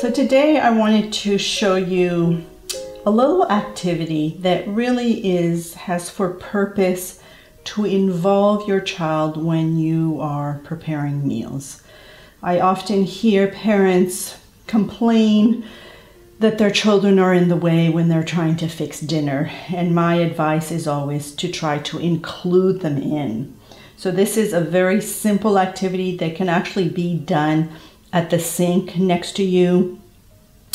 So today I wanted to show you a little activity that really is has for purpose to involve your child when you are preparing meals. I often hear parents complain that their children are in the way when they're trying to fix dinner, and my advice is always to try to include them in. So, this is a very simple activity that can actually be done at the sink next to you.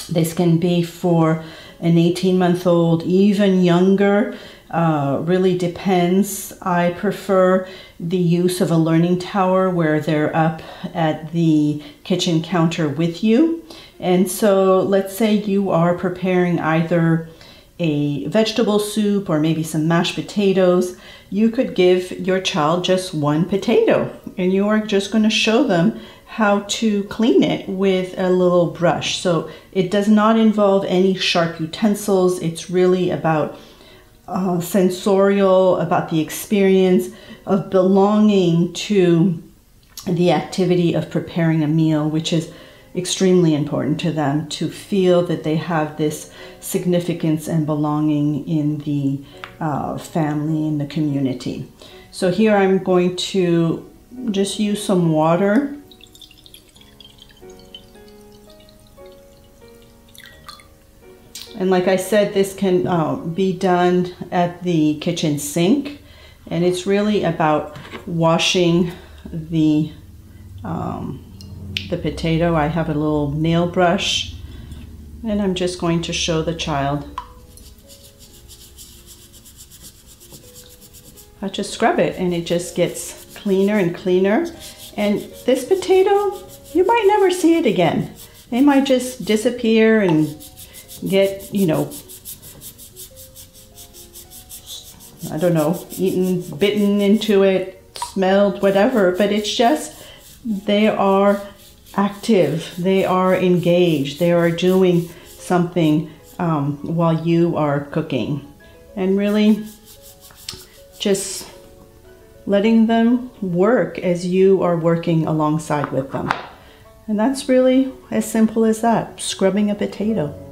This can be for an 18 month old, even younger. Uh, really depends. I prefer the use of a learning tower where they're up at the kitchen counter with you. And so, let's say you are preparing either a vegetable soup or maybe some mashed potatoes, you could give your child just one potato and you are just going to show them how to clean it with a little brush. So it does not involve any sharp utensils. It's really about uh, sensorial, about the experience of belonging to the activity of preparing a meal, which is extremely important to them to feel that they have this significance and belonging in the uh, family, in the community. So here I'm going to just use some water. And like I said, this can uh, be done at the kitchen sink. And it's really about washing the um, the potato. I have a little nail brush and I'm just going to show the child I just scrub it and it just gets cleaner and cleaner. And this potato, you might never see it again. They might just disappear and get, you know, I don't know, eaten, bitten into it, smelled, whatever, but it's just they are active, they are engaged, they are doing something um, while you are cooking. And really just letting them work as you are working alongside with them. And that's really as simple as that scrubbing a potato.